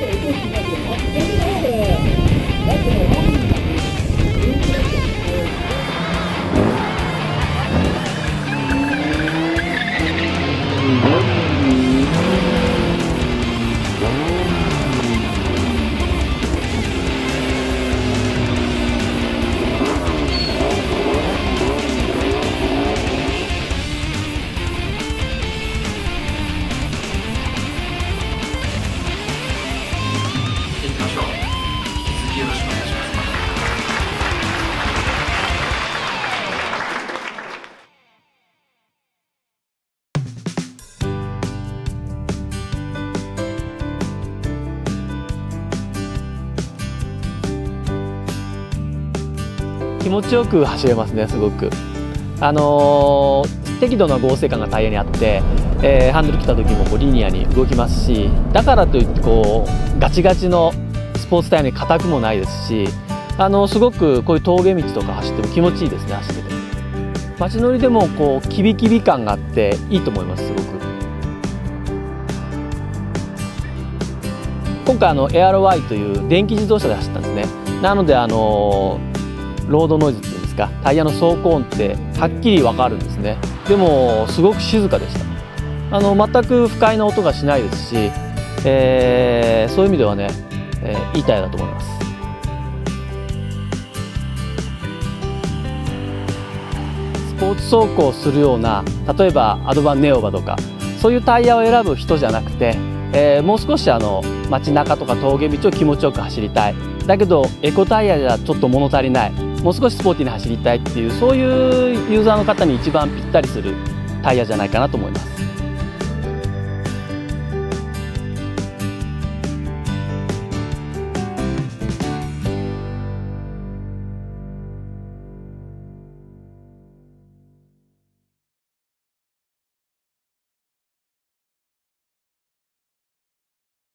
Mm-hmm. 気持ちよく走れますねすごく。あのー、適度な合成感がタイヤにあって、えー、ハンドル切った時もこうリニアに動きますしだからといってこうガチガチのスポーツタイヤに硬くもないですしあのすごくこういう峠道とか走っても気持ちいいですね走ってて。街乗りでもこうキビキビ感があっていいと思いますすごく。今回あの ARY という電気自動車で走ったんですね。なのであのロードノイズっていうんですかタイヤの走行音ってはっきり分かるんですね。でもすごく静かでした。あの全く不快な音がしないですし、えー、そういう意味ではね、えー、いいタイヤだと思います。スポーツ走行するような例えばアドバンネオバとかそういうタイヤを選ぶ人じゃなくてえー、もう少しあの街中とか峠道を気持ちよく走りたい。だけどエコタイヤじゃちょっと物足りない。もう少しスポーティーに走りたいっていうそういうユーザーの方に一番ぴったりするタイヤじゃないかなと思います。